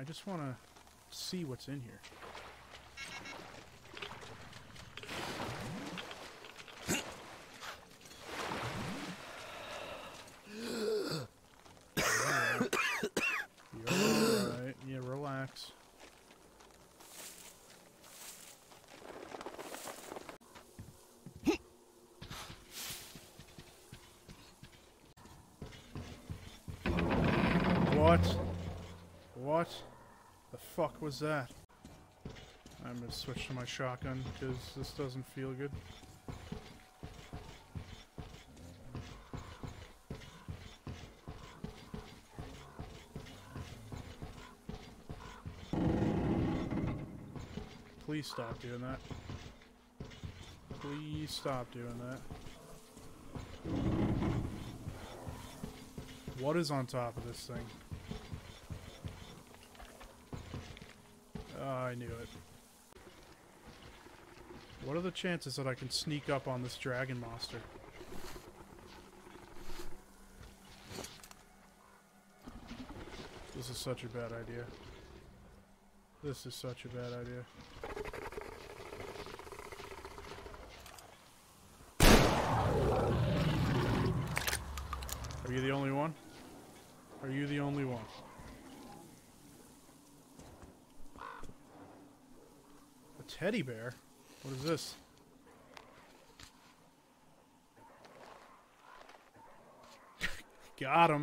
I just want to see what's in here. Yeah, relax. What? What? The fuck was that? I'm gonna switch to my shotgun because this doesn't feel good. Please stop doing that. Please stop doing that. What is on top of this thing? Oh, I knew it. What are the chances that I can sneak up on this dragon monster? This is such a bad idea. This is such a bad idea. Are you the only one? Are you the only one? Teddy bear? What is this? Got him.